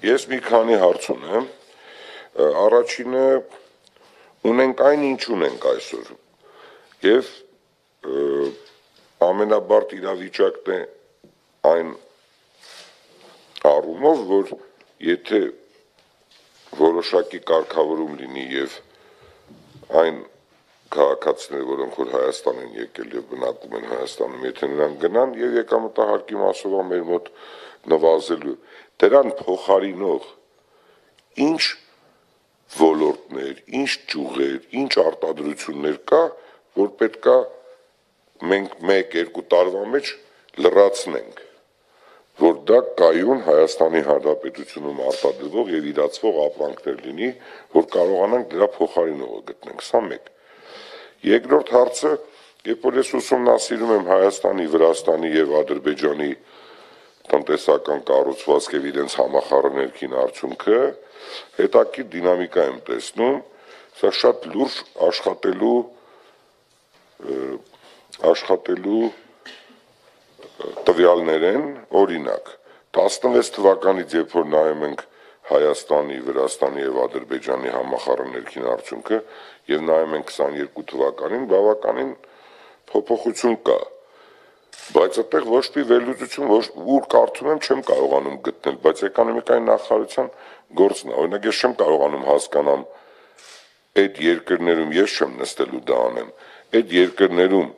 Ես մի քանի հարց ունեմ։ Առաջինը ունենք այն ինչ ունենք այսօր։ Եվ ամենաբարդ իրավիճակն է այն առումով, որ եթե որոշակի կարգավորում լինի եւ այն քաղաքացիները, որոնք որ Հայաստան են եկել եւ բնակվում են Հայաստանում, եթե նրանք գնան եւ եկամտահարկի մասով մեր մոտ նվազելու, դրան փոխարինող ինչ ոլորտներ, ինչ ճյուղեր, ինչ արտադրություններ կա, որ պետքա մենք 1-2 տարվա մեջ լրացնենք որ դա կայուն Հայաստանի Հանրապետությունում արտադրվող եւ իրացվող ապրանքներ լինի, որ կարողանանք դրա փոխարինողը գտնենք։ Սա մեկ։ Երկրորդ հարցը, երբ որ ես ուսումնասիրում եմ Հայաստանի, Վրաստանի եւ Ադրբեջանի տնտեսական կառուցվածք եւ իրենց համախառներքին արդյունքը, հետաքրքիր դինամիկա եմ տեսնում, սա շատ լուրջ աշխատելու աշխատելու տվյալներ են, օրինակ 16 թվականից երբ որ նայում ենք Հայաստանի, Վրաստանի եւ Ադրբեջանի համախառներքին արդյունքը եւ նայում ենք 22 թվականին, բավականին փոփոխություն կա։ Բայց այդտեղ ոչ մի վերլուծություն, ոչ ուր կարդում եմ, չեմ կարողանում գտնել, բայց էկոնոմիկայի նախարարության գործն է։ Օրինակ ես չեմ կարողանում հասկանամ այդ երկրներում ես չեմ նստելու դա անեմ։ Այդ երկրներում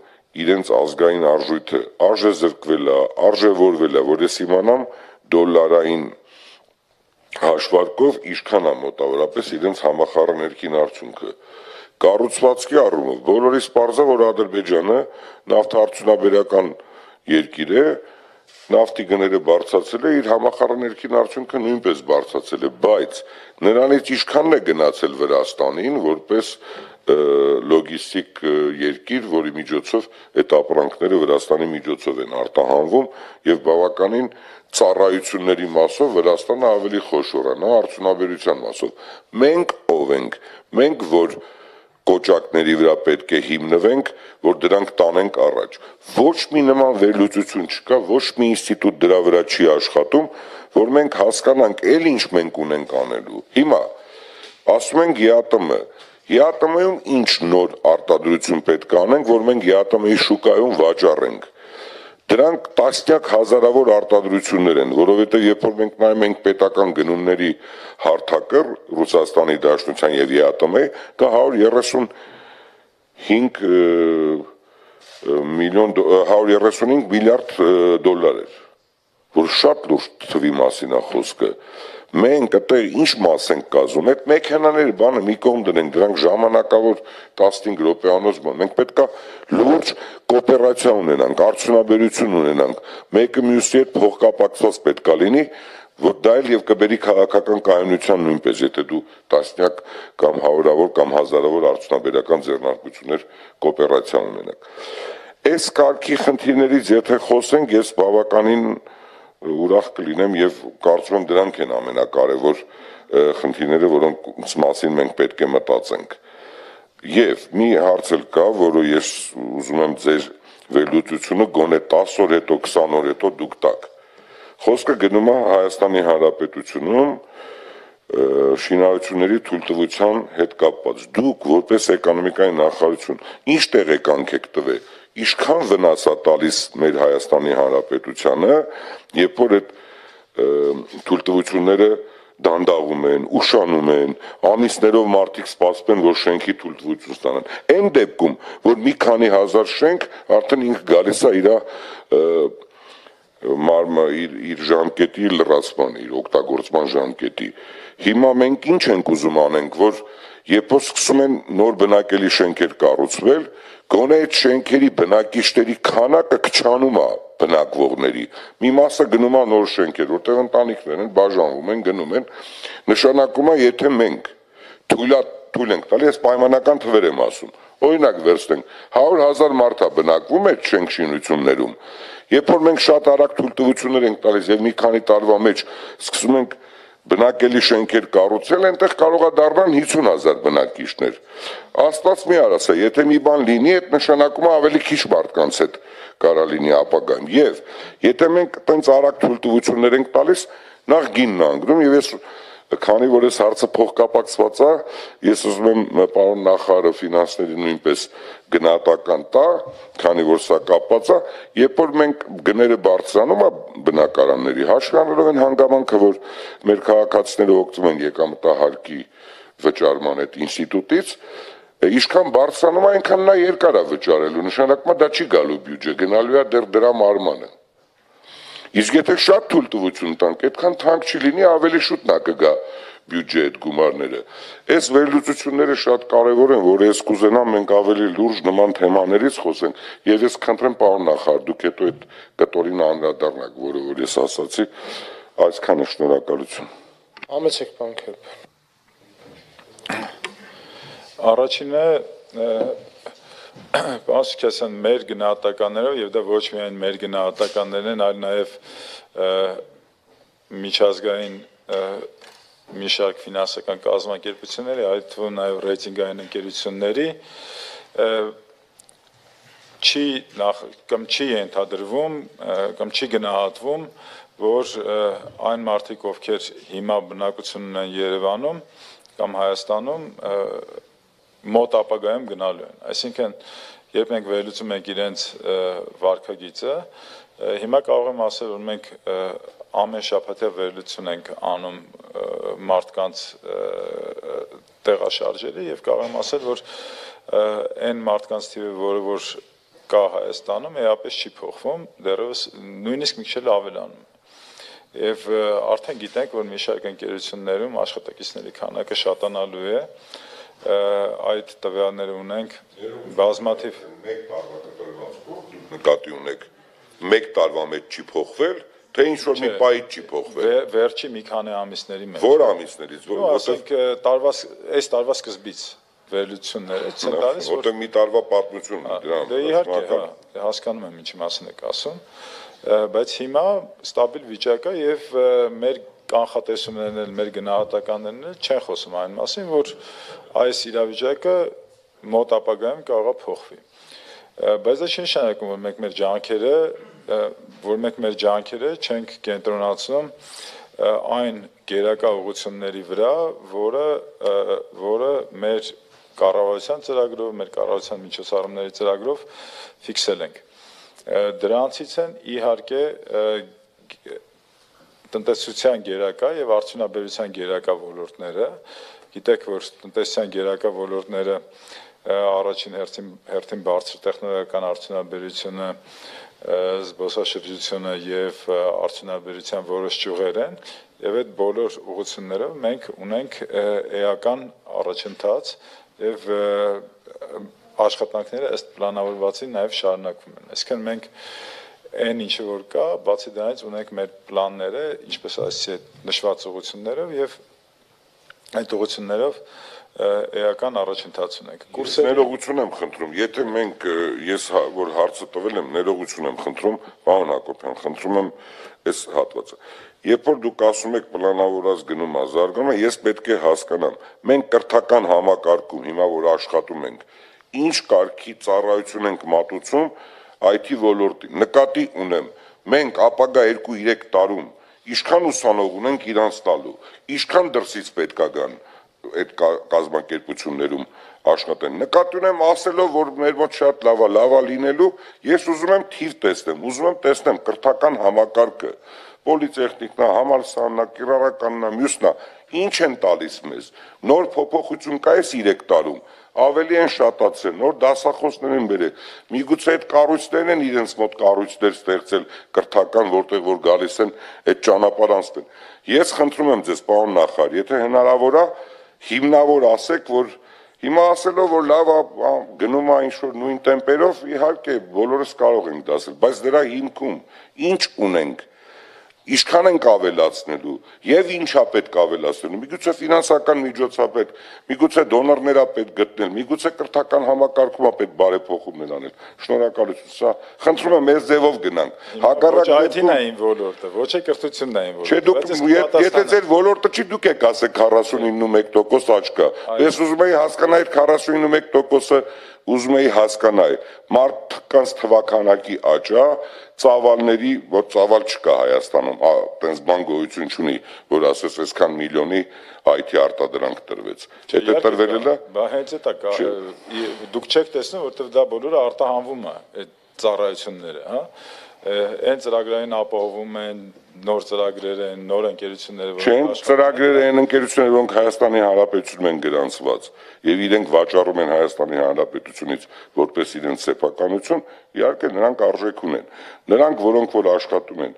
իրենց ազգային արժույթը արժե զրկվել է, արժևորվել է, որ ես իմանամ դոլարային հաշվարկով ինչքան է մոտավորապես իրենց համախառներքին արդյունքը կառուցվածքի առումով բոլորիս պարզա որ Ադրբեջանը նավթարդյունաբերական երկիր է նավթի գները բարձրացել է իր համախառներքին արդյունքը նույնպես բարձրացել է բայց նրանից ինչքանն է գնացել Վրաստանին որպես լոգիստիկ երկիր, որի միջոցով այդ ապրանքները Վրաստանի միջոցով են արտահանվում եւ բավականին ծառայությունների մասով Վրաստանը ավելի խոշոր է, նա արդյունաբերության մասով։ Մենք ով ենք։ Մենք որ կոճակների վրա պետք է հիմնվենք, որ դրանք տանենք առաջ։ Ոչ մի նման վերլուծություն չկա, ոչ մի ինստիտուտ դրա վրա չի աշխատում, որ մենք հասկանանք, ել ինչ մենք ունենք անելու։ Հիմա ասում ենք ԵԱՏՄ, ԵԱՏՄ-ում ինչ նոր արտադրություն պետք է անենք, որ մենք ԵԱՏՄ-ի շուկայում վաճառենք։ Դրանք տասնյակ հազարավոր արտադրություններ են, որովհետև երբ որ մենք նայում ենք պետական գնումների հարթակը Ռուսաստանի Դաշնության եւ ԵԱՏՄ-ի, դա 135 միլիոն 135 միլիարդ դոլար էր, որ շատ լուրջ թվի մասին է խոսքը մենք այդտեղ ինչ մաս ենք կազմում, այդ մեքենաները բանը մի կողմ դնենք, դրանք ժամանակավոր 15 րոպեանոց բան։ Մենք պետքա լուրջ կոոպերացիա ունենանք, արդյունաբերություն ունենանք, մեկը մյուսի հետ փոխկապակցված պետքա լինի, որ դա էլ եւ կբերի քաղաքական կայունության նույնպես, եթե դու տասնյակ կամ հարյուրավոր կամ հազարավոր արդյունաբերական ձեռնարկություններ կոոպերացիա ունենաք։ Այս կարգի խնդիրներից եթե խոսենք, ես բավականին ուրախ կլինեմ եւ կարծում եմ դրանք են ամենակարևոր խնդիրները, որոնց մասին մենք պետք է մտածենք։ Եվ մի հարց էլ կա, որը ես ուզում եմ ձեր վերլուծությունը գոնե 10 օր հետո, 20 օր հետո դուք տաք։ Խոսքը գնում է Հայաստանի Հանրապետությունում շինարարությունների թույլտվության հետ կապված։ Դուք որպես էկոնոմիկայի նախարարություն ինչ տեղեկանք եք տվել ինչքան վնաս է տալիս մեր Հայաստանի Հանրապետությանը, երբ որ այդ թույլտվությունները դանդաղում են, ուշանում են, ամիսներով մարդիկ սպասում են, որ շենքի թույլտվություն ստանան։ Այն դեպքում, որ մի քանի հազար շենք արդեն ինքը գալիս է իր մարմը իր իր ժամկետի լրացման, իր օգտագործման ժամկետի։ Հիմա մենք ինչ ենք ուզում անենք, որ երբ որ սկսում են նոր բնակելի շենքեր կառուցվել, Գոնե այդ շենքերի բնակիչների քանակը քչանում է բնակվողների։ Մի մասը գնում է նոր շենքեր, որտեղ ընտանիքներ են, բաժանվում են, գնում են։ Նշանակում է, եթե մենք թույլա թույլ ենք տալի, ես պայմանական թվեր եմ ասում։ Օրինակ վերցնենք 100.000 մարդ է բնակվում այդ շենք շինություններում։ Երբ որ մենք շատ արագ թույլտվություններ ենք տալիս եւ մի քանի տարվա մեջ սկսում ենք բնակելի շենքեր կառուցել, այնտեղ կարող է դառնան 50000 բնակիչներ։ Աստված մի արասա, եթե մի բան լինի, այդ նշանակում է ավելի քիչ մարդկանց հետ կարա լինի ապագայում։ Եվ եթե մենք տենց արագ թույլտվություններ ենք տալիս, Նախ գինն անգնում եւ ես քանի որ այս հարցը փոխկապակցված է, ես ուզում եմ պարոն նախարարը ֆինանսների նույնպես գնահատական տա, քանի որ սա կապված է, երբ որ մենք գները բարձրանում է բնակարանների հաշվի առնելով են հանգամանքը, որ մեր քաղաքացիները օգտվում են եկամտահարկի վճարման այդ ինստիտուտից, Ինչքան բարձրանում այնքան նա երկար է վճարելու։ Նշանակում է դա չի գալու բյուջե, գնալու է դեռ դրա մարմանը։ Իսկ եթե շատ թույլ տվություն տանք, այդքան թանկ չի լինի, ավելի շուտ նա կգա բյուջե այդ գումարները։ Այս վերլուծությունները շատ կարևոր են, որ ես կուզենամ մենք ավելի լուրջ նման թեմաներից խոսենք, եւ ես խնդրեմ պարոն նախարար, դուք հետո այդ կտորին անդրադառնաք, որը որ ես ասացի, այսքանը շնորհակալություն։ Ամեցեք բանկեր։ Առաջինը Պասկեսան մեր գնահատականներով եւ դա ոչ միայն մեր գնահատականներն են, այլ նաեւ միջազգային մի շարք ֆինանսական կազմակերպությունների, այդ թվում նաեւ ռեյտինգային ընկերությունների չի նախ կամ չի ենթադրվում կամ չի գնահատվում, որ այն մարդիկ, ովքեր հիմա բնակություն ունեն Երևանում կամ Հայաստանում, մոտ ապագայում գնալու են։ Այսինքն, երբ մենք վերլուծում ենք իրենց վարկագիծը, հիմա կարող եմ ասել, որ մենք ամեն շաբաթը վերլուծություն ենք անում մարդկանց տեղաշարժերը եւ կարող եմ ասել, որ այն մարդկանց թիվը, որը որ կա Հայաստանում, էապես չի փոխվում, դեռևս նույնիսկ մի քիչ ավելանում եւ արդեն գիտենք, որ մի շարք ընկերություններում աշխատակիցների քանակը շատանալու է, այդ տվյալները ունենք բազմաթիվ մեկ տարվա կտրվածքով նկատի ունեք մեկ տարվա մեջ չի փոխվել թե ինչ որ մի պայից չի փոխվել վերջի մի քանի ամիսների մեջ որ ամիսներից որ ասենք տարվա այս տարվա սկզբից վերլուծությունները ցեն տալիս որտեղ մի տարվա պատմություն դրան դե իհարկե հա հասկանում եմ ինչի մասին եք ասում բայց հիմա ստաբիլ վիճակ է եւ մեր կանխատեսումներն էլ մեր գնահատականներն էլ չեն խոսում այն մասին, որ այս իրավիճակը մոտ ապագայում կարող է փոխվի։ Բայց դա չի նշանակում, որ մենք մեր ջանքերը, որ մենք մեր ջանքերը չենք կենտրոնացնում այն գերակա ուղությունների վրա, որը որը մեր կառավարության ծրագրով, մեր կառավարության միջոցառումների ծրագրով ֆիքսել ենք։ Դրանցից են իհարկե տնտեսության գերակա եւ արդյունաբերության գերակա ոլորտները գիտեք որ տնտեսության գերակա ոլորտները առաջին հերթին հերթին բարձր տեխնոլոգիական արդյունաբերությունը զբոսաշրջությունը եւ արդյունաբերության որոշ ճյուղեր են եւ այդ բոլոր ուղղություններով մենք ունենք էական առաջընթաց եւ աշխատանքները ըստ պլանավորվածի նաեւ շարունակվում են այսինքն մենք այն ինչը որ կա, բացի դրանից ունենք մեր պլանները, ինչպես ասեցի, նշված ուղություններով եւ այդ ուղություններով էական առաջընթաց ունենք։ Կուրսեր ներողություն եմ խնդրում, եթե մենք ես հա, որ հարցը տվել եմ, ներողություն եմ խնդրում, պարոն Հակոբյան, խնդրում եմ այս հատվածը։ Երբ որ դուք ասում եք պլանավորած գնում ազարգումը, ես պետք է հասկանամ։ Մենք կրթական համակարգում հիմա որ աշխատում ենք, ինչ կարգի ծառայություն ենք մատուցում, IT ոլորտին նկատի ունեմ մենք ապագա 2-3 տարում ինչքան ուսանող ունենք իրանց տալու ինչքան դրսից պետքա գան այդ կազմակերպություններում աշխատեն նկատի ունեմ ասելով որ մեր մոտ շատ լավա լավա լինելու ես ուզում եմ թիվ տեսնեմ ուզում եմ տեսնեմ կրթական համակարգը պոլիտեխնիկնա համալսարաննա կիրառականնա մյուսնա ինչ են տալիս մեզ նոր փոփոխություն կա էս 3 տարում ավելի են շատացել, նոր դասախոսներ են բերել։ Միգուցե այդ կառույցներն են իրենց մոտ կառույցներ ստեղծել կրթական, որտեղ որ գալիս են այդ ճանապարհ անցնել։ Ես խնդրում եմ ձեզ, պարոն նախարար, եթե հնարավոր է, հիմնավոր ասեք, որ հիմա ասելով որ լավ գնում է ինչ որ նույն տեմպերով, իհարկե բոլորս կարող ենք դասել, բայց դրա հիմքում ինչ ունենք Ինչքան ենք ավելացնելու եւ ինչա պետք ավելացնելու։ Միգուցե ֆինանսական միջոցապետ, միգուցե դոնորներա պետք գտնել, միգուցե կրթական համակարգումա պետք բարեփոխումներ անել։ Շնորհակալություն։ Սա խնդրում եմ մեծ ձևով գնանք։ Հակառակ է այն ոլորտը, ոչ է կրթությունն այն ոլորտը։ Չէ, դուք եթե ձեր ոլորտը չի դուք եք ասեք 49.1% աճ կա։ Ես ուզում եի հասկանալ այդ 41%-ը ուզում եի հասկանալ մարդկանց թվականակի աճա, ծավալների, որ ծավալ չկա Հայաստանում, հա, տենց բան գոյություն չունի, որ ասես այսքան միլիոնի IT արտադրանք տրվեց։ Եթե տրվել է, Բա հենց է դա կա։ Դուք չեք տեսնում, որովհետև դա բոլորը արտահանվում է այդ ծառայությունները, հա։ Այն ծրագրային ապահովում են նոր ծրագրեր են, նոր ընկերություններ, Չեն ծրագրերը են ընկերությունները, որոնք Հայաստանի Հանրապետությունում են գրանցված եւ իրենք վաճառում են Հայաստանի Հանրապետությունից որպես իրենց սեփականություն, իհարկե նրանք արժեք ունեն։ Նրանք, որոնք որ աշխատում են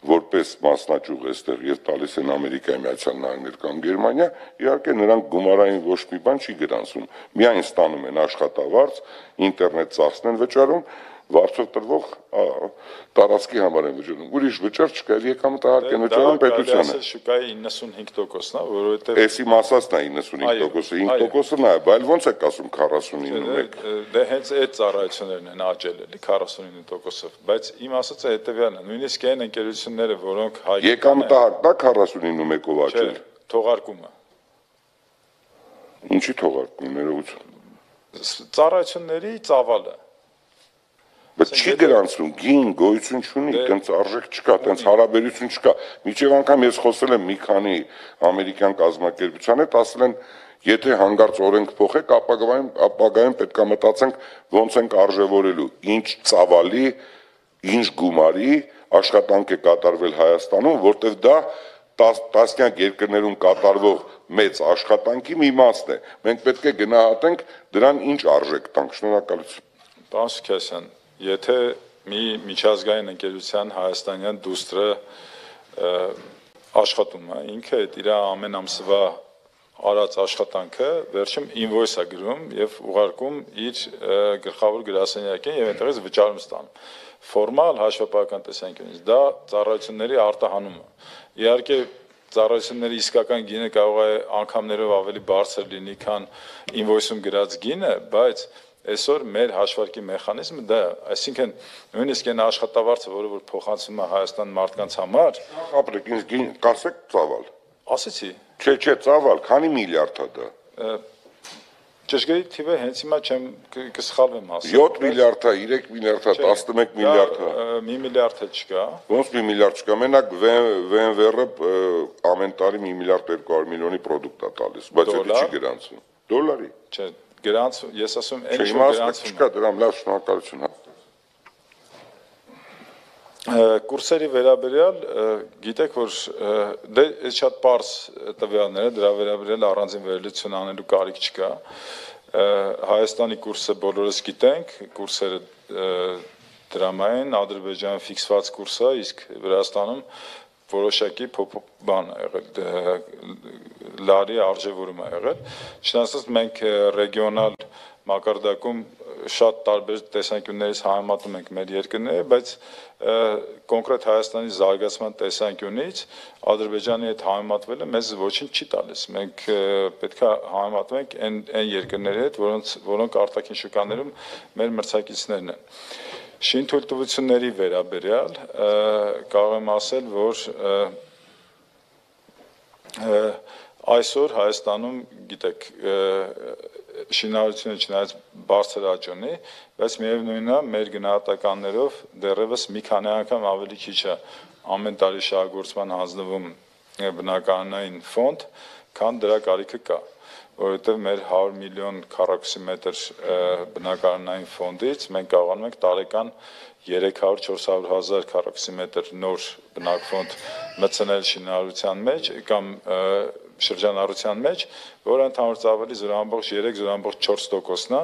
որպես մասնաճյուղ այստեղ եւ տալիս են Ամերիկայի Միացյալ Նահանգներ կամ Գերմանիա, իհարկե նրանք գումարային ոչ մի բան չի գրանցում։ Միայն ստանում են աշխատավարձ, ինտերնետ ծախսն են վճարում, վարձով տրվող տարածքի համար են վճարում։ Ուրիշ վճար չկա, եւ եկամտահարկ են վճարում պետությանը։ շուկայի 95%-ն է, որովհետև Էսի մասածն է 95%-ը, 5%-ը նա է, բայց ոնց է ասում 49-1։ Դե հենց այդ ծառայություններն են աճել էլի 49%-ով, բայց իմ ասածը հետեւյալն է, նույնիսկ այն ընկերությունները, որոնք են, Եկամտահարկն է 49-1-ով չէ, աճել։ թողարկումը Ինչի թողարկում ներողություն։ ծառայությունների ծավալը չի գրանցվում, գին գոյություն չունի, Դե- տենց արժեք չկա, տենց հարաբերություն չկա։ Միջև անգամ ես խոսել եմ մի քանի ամերիկյան կազմակերպության հետ, ասել են, եթե հանգարց օրենք փոխեք, ապագայում ապագայում պետք է մտածենք ոնց ենք արժևորելու, ինչ ծավալի, ինչ գումարի աշխատանք է կատարվել Հայաստանում, որտեղ դա տաս- տասնյակ երկրներում կատարվող մեծ աշխատանքի մի մասն է։ Մենք պետք է գնահատենք դրան ինչ արժեք տանք։ Շնորհակալություն։ Պարոն Սքեսյան, եթե մի միջազգային ընկերության հայաստանյան դուստրը աշխատում է, ինքը այդ իր ամեն ամսվա արած աշխատանքը վերջում ինվոյս է գրում եւ ուղարկում իր գլխավոր գրասենյակին եւ այնտեղից վճարում ստանում։ Ֆորմալ հաշվապահական տեսանկյունից դա ծառայությունների արտահանում է։ Իհարկե ծառայությունների իսկական գինը կարող է անգամներով ավելի բարձր լինի, քան ինվոյսում գրած գինը, բայց այսօր մեր հաշվարկի մեխանիզմը դա է, այսինքն նույնիսկ այն աշխատավարձը, որը որ փոխանցվում է Հայաստան մարդկանց համար, Ապրեք, ինձ գին կասեք ծավալ։ ասեցի, Չէ, չէ, ծավալ, քանի միլիարդ է դա։ ճշգրիտ թիվը հենց հիմա չեմ կսխալվեմ ասել։ 7 միլիարդ է, 3 միլիարդ է, 11 միլիարդ է։ Դա, ը, Մի միլիարդ էլ չկա։ Ոնց մի միլիարդ չկա, մենակ VMWR-ը ամեն տարի 1 միլիարդ 200 միլիոնի product է տալիս, բայց դա չի գրանցվում։ Դոլարի։ Չէ, գրանց ես ասում այն ինչ է։ չկա, դրամ լավ շնորհակալություն։ հա։ Կուրսերի վերաբերյալ գիտեք որ դե այս շատ པարս տվյալները դրա վերաբերյալ առանձին վերլուծություն անելու կարիք չկա։ Հայաստանի կուրսը բոլորս գիտենք, կուրսերը դրամային, Ադրբեջանը ֆիքսված կուրս է, իսկ Վրաստանում որոշակի բան ա եղել լարի արժևորում ա եղել չնայած մենք ռեգիոնալ մակարդակում շատ տարբեր տեսանկյուններից համեմատում ենք մեր երկրները, բայց կոնկրետ Հայաստանի զարգացման տեսանկյունից Ադրբեջանի հետ համեմատվելը մեզ ոչինչ չի տալիս։ Մենք պետք է համեմատվենք այն այն երկրների հետ, որոնց որոնք արտաքին շուկաներում մեր մրցակիցներն են։ Շինթույլտվությունների վերաբերյալ կարող եմ ասել, որ այսօր Հայաստանում գիտեք շինարարությունը չնայած բարձր աճ ունի, բայց միևնույնն է մեր գնահատականներով դեռևս մի քանի անգամ ավելի քիչ է ամեն տարի շահագործման հանձնվում ը, բնակարանային ֆոնդ, քան դրա կարիքը կա որովհետև մեր 100 միլիոն քառակուսի ը, բնակարանային ֆոնդից մենք կարողանում ենք տարեկան 300-400 հազար քառակուսի մետր նոր բնակֆոնդ մտցնել շինարարության մեջ կամ շրջանառության մեջ, որը ընդհանուր ծավալի 0.3-0.4%-ն է,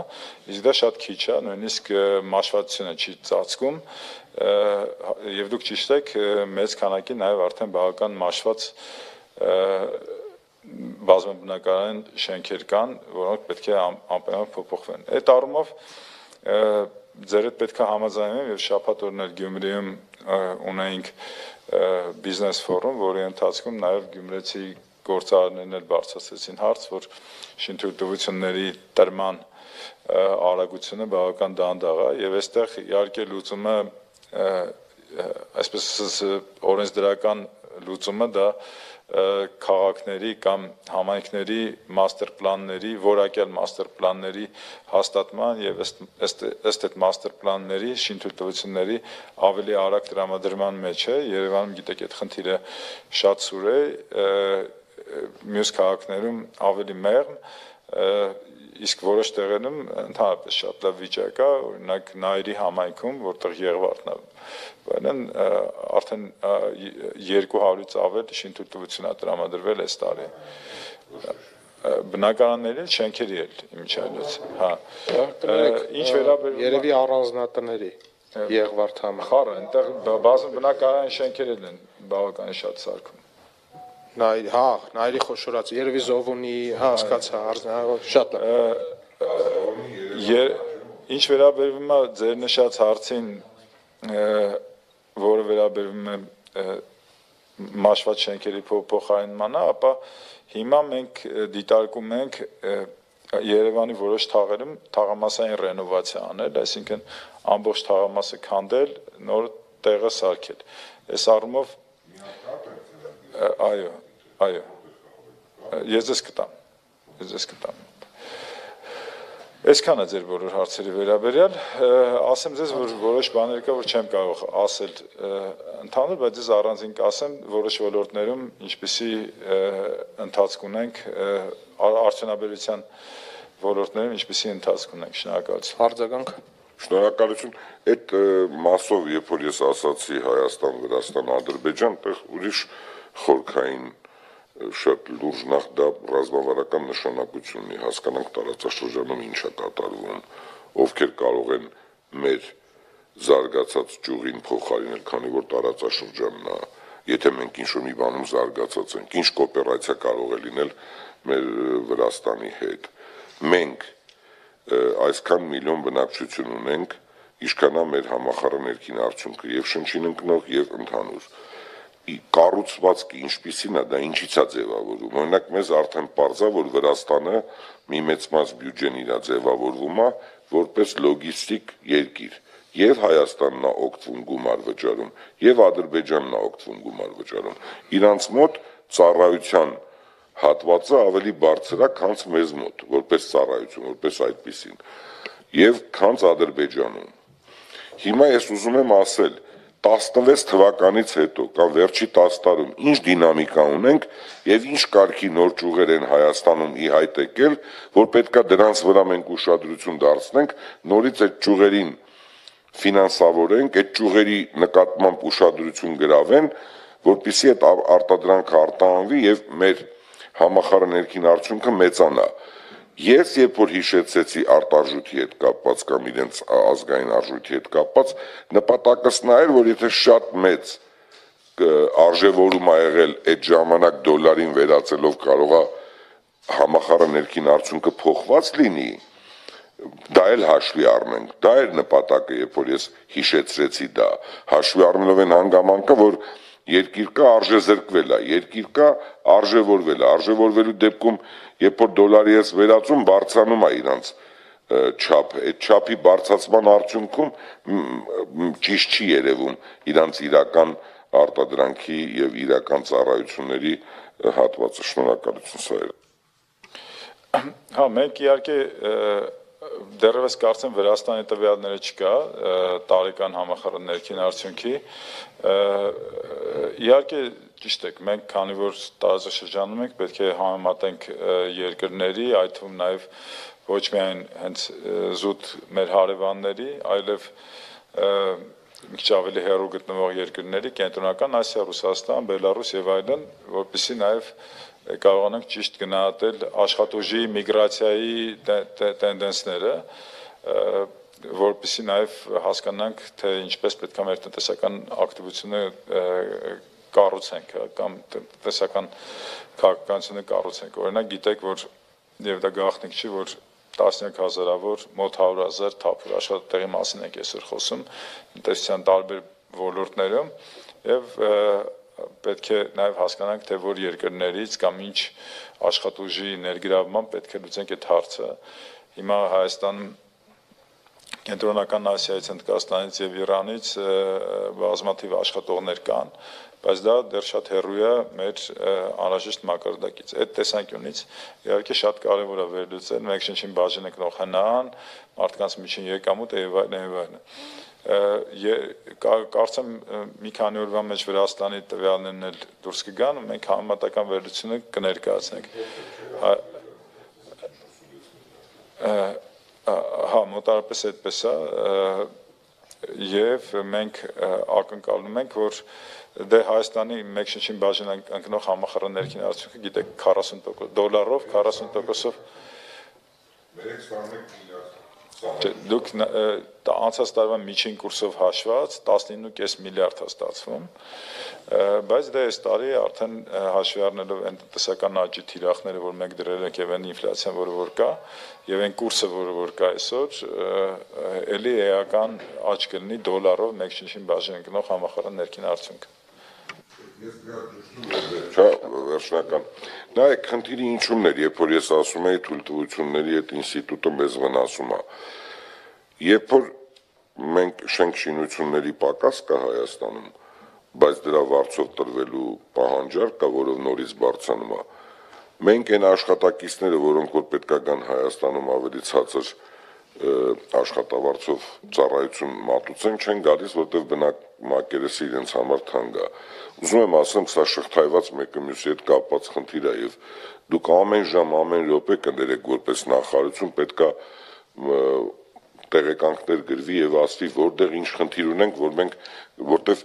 իսկ դա շատ քիչ է, նույնիսկ մաշվածությունը չի ծածկում եւ դուք ճիշտ եք, մեծ քանակի նաեւ արդեն բավական մաշված բազմաբնակարան շենքեր կան, որոնք պետք է անպայման փոփոխվեն։ Այդ առումով ձեր հետ պետք է համաձայնեմ եւ շաբաթ օրն էլ Գյումրիում ը, բիզնես ֆորում, որի ընթացքում նաեւ գյումրեցի գործարարներն էլ բարձրացրեցին հարց, որ շինթույլտվությունների տրման արագությունը բավական դանդաղ է եւ այստեղ իհարկե լուծումը այսպես օրենսդրական լուծումը դա քաղաքների կամ համայնքների մաստեր պլանների, որակյալ մաստեր պլանների հաստատման եւ ըստ ըստ այդ մաստեր պլանների շինթույլտվությունների ավելի արագ տրամադրման մեջ է Երևանում գիտեք այդ խնդիրը շատ սուր է մյուս քաղաքներում ավելի մեղմ իսկ որոշ տեղերում ընդհանրապես շատ լավ վիճակ է, օրինակ Նայիրի համայնքում, որտեղ Եղվարդն է, բանն արդեն 200-ից ավել շինթույլտվություն է տրամադրվել այս տարի բնակարանների էլ շենքերի էլ իմիջայլոց հա ինչ վերաբերում երևի առանձնատների Եղվարդ համը խառը այնտեղ բազում բնակարան շենքեր են բավականին շատ սարքում Նայր, հա, նայրի խոշորած, երևի Զովունի, հա, հասկացա, շատ լավ։ ինչ վերաբերվում է ձեր նշած հարցին, որը վերաբերվում է մաշված շենքերի փոխարինմանը, ապա հիմա մենք դիտարկում ենք Երևանի որոշ թաղերում թաղամասային ռենովացիա անել, այսինքն ամբողջ թաղամասը քանդել, նոր տեղը սարքել։ Այս առումով այո, Այո։ Ես ձեզ կտամ։ Ես ձեզ կտամ։ Այսքանը ձեր բոլոր հարցերի վերաբերյալ, ասեմ ձեզ, որ որոշ բաներ կա, որ չեմ կարող ասել ընդհանուր, բայց ես առանձին կասեմ որոշ ոլորտներում ինչպիսի ընթացք ունենք արդյունաբերության ոլորտներում ինչպիսի ընթացք ունենք։ Շնորհակալություն։ Արձագանք։ Շնորհակալություն։ Այդ մասով, երբ որ ես ասացի Հայաստան, Վրաստան, Ադրբեջան, տեղ ուրիշ խորքային շատ լուրջ նախ դա ռազմավարական նշանակություն ունի, հասկանանք տարածաշրջանում ինչ է կատարվում, ովքեր կարող են մեր զարգացած ճյուղին փոխարինել, քանի որ տարածաշրջանն է, եթե մենք ինչ-որ մի բանում զարգացած ենք, ինչ կոոպերացիա կարող է լինել մեր Վրաստանի հետ։ Մենք այսքան միլիոն բնակչություն ունենք, ինչքանա մեր համախառներքին արդյունքը եւ շնչին ընկնող եւ ընդհանուր կառուցվածքը ինչպիսին է, դա ինչից է ձևավորվում։ Օրինակ մեզ արդեն པարզա, որ Վրաստանը մի մեծ մաս բյուջեն իր ձևավորվում է որպես լոգիստիկ երկիր։ Եվ Հայաստանն է օգտվում գումար վճարում, եւ Ադրբեջանն է օգտվում գումար վճարում։ Իրանց մոտ ծառայության հատվածը ավելի բարձր է, քան մեզ մոտ, որպես ծառայություն, որպես այդպեսին։ Եվ քան Ադրբեջանում։ Հիմա ես ուզում եմ ասել, 16 թվականից հետո կամ վերջի 10 տարում ինչ դինամիկա ունենք եւ ինչ կարգի նոր ճյուղեր են Հայաստանում ի հայտ եկել, որ պետքա դրանց վրա մենք ուշադրություն դարձնենք, նորից այդ ճյուղերին ֆինանսավորենք, այդ ճյուղերի նկատմամբ ուշադրություն գրավեն, որpիսի այդ արտադրանքը արտահանվի եւ մեր համախառն ներքին արդյունքը մեծանա։ Ես երբ որ հիշեցեցի արտարժույթի հետ կապված կամ իրենց ազգային արժույթի հետ կապված, նպատակս նա էր, որ եթե շատ մեծ արժևորում ա եղել այդ ժամանակ դոլարին վերածելով կարողա համախառն ներքին արդյունքը փոխված լինի, դա էլ հաշվի առնենք։ Դա էր նպատակը, երբ որ ես հիշեցրեցի դա։ Հաշվի առնելով այն հանգամանքը, որ երկիր կա արժեզրկվել է, երկիր կա արժևորվել է, արժևորվելու դեպքում երբ որ դոլարի ես վերածում բարձրանում է իրանց չափը, այդ չափի բարձրացման արդյունքում ճիշտ չի երևում իրանց իրական արտադրանքի եւ իրական ծառայությունների հատվածը շնորհակալություն սա Հա, մենք իհարկե դեռևս կարծեմ Վրաստանի տվյալները չկա տարեկան համախառն ներքին արդյունքի իհարկե ճիշտ է մենք քանի որ տարածաշրջանում ենք պետք է համեմատենք երկրների այդ թվում նաև ոչ միայն հենց զուտ մեր հարևանների այլև մի քիչ ավելի հեռու գտնվող երկրների կենտրոնական Ասիա, Ռուսաստան, Բելարուս եւ այլն, որովհետեւ նաև կարողանանք ճիշտ գնահատել աշխատուժի միգրացիայի տենդենսները, որպեսզի նաև հասկանանք, թե ինչպես պետք է մեր տնտեսական ակտիվությունը կառուցենք կամ տնտեսական քաղաքականությունը կառուցենք։ Օրինակ գիտեք, որ եւ դա գաղտնիք չի, որ տասնյակ հազարավոր մոտ 100.000 թափուր աշխատատեղի մասին ենք այսօր խոսում տնտեսության տարբեր ոլորտներում եւ պետք է նաև հասկանանք, թե որ երկրներից կամ ինչ աշխատուժի ներգրավման պետք է լուծենք այդ հարցը։ Հիմա Հայաստանում Կենտրոնական Ասիայից, Հնդկաստանից եւ Իրանից բազմաթիվ աշխատողներ կան, բայց դա դեռ շատ հեռու է մեր անհրաժեշտ մակարդակից։ Այդ տեսանկյունից իհարկե շատ կարևոր է վերլուծել մեկ շնչին բաժանեկնող հնան, մարդկանց միջին եկամուտը եւ այլն եւ այլն։ Ը, ե- կա- Կարծեմ մի քանի օրվա մեջ Վրաստանի տվյալներն էլ դուրս կգան, մենք համատական վերլուծությունը կներկայացնենք։ Հա- մոտարապես այդպես է եւ մենք ակնկալում ենք, որ դե Հայաստանի մեկ շնչին բաժին ընկնող համախառն ներքին արդյունքը գիտեք 40% դոլարով 40%-ով Չէ, դուք ն- տ- անցած տարվա միջին կուրսով հաշված 19.5 միլիարդ է ստացվում, բայց դե այս տարի արդեն հաշվի առնելով այն տնտեսական աճի թիրախները, որ մենք դրել ենք եւ այն ինֆլյացիան, որը որ կա, եւ այն կուրսը, որը որ կա այսօր, ելի էական աճ կլինի դոլարով մեկ շնչին բաժին ընկնող համախառն ներքին արդյունքը։ Չէ, վերջնական։ Նայեք, խնդիրը ինչումն էր, երբ որ ես ասում եի թույլտվությունների այդ ինստիտուտը մեզ վնասում է։ Երբ որ մենք շենք շինությունների պակաս կա Հայաստանում, բայց դրա վարձով տրվելու պահանջարկ կա, որով նորից բարձրանում է։ Մենք այն աշխատակիցները, որոնք որ պետքա գան Հայաստանում ավելի ցածր աշխատավարձով ծառայություն մատուցեն, չեն գալիս, որտեղ բնակ մակերեսը իրենց համար թանկ է։ Ուզում եմ ասեմ, սա շղթայված մեկը մյուսի հետ կապված խնդիր է եւ դուք ամեն ժամ, ամեն րոպե կներեք որպես նախարարություն պետքա տեղեկանքներ գրվի եւ ասվի, որտեղ ինչ խնդիր ունենք, որ մենք որտեղ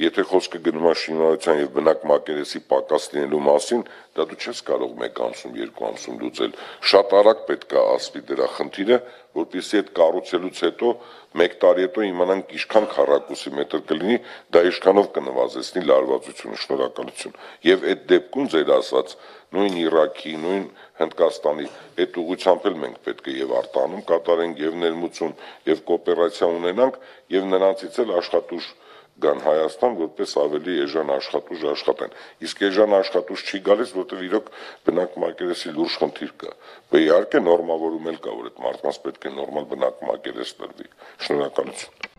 Եթե խոսքը գնում է շինարարության եւ բնակ մակերեսի պակաս լինելու մասին, դա դու չես կարող մեկ ամսում, երկու ամսում լուծել։ Շատ արագ պետք է ասվի դրա խնդիրը, որպեսզի այդ կառուցելուց հետո 1 տարի հետո իմանանք ինչքան քառակուսի մետր կլինի, դա ինչքանով կնվազեցնի լարվածությունը, շնորհակալություն։ Եվ այդ դեպքում ձեր ասած նույն Իրաքի, նույն Հնդկաստանի այդ ուղղությամբ էլ մենք պետք է եւ արտանում կատարենք եւ ներմուծում եւ կոոպերացիա ունենանք եւ նրանցից էլ աշխատուժ գան Հայաստան, որպես ավելի էժան աշխատուժ աշխատեն։ Իսկ էժան աշխատուժ չի գալիս, որտեղ իրոք բնակ մակերեսի լուրջ խնդիր կա։ Բայց իհարկե նորմավորում էլ կա, որ այդ մարդկանց պետք է նորմալ բնակ մակերես տրվի։ Շնորհակալություն։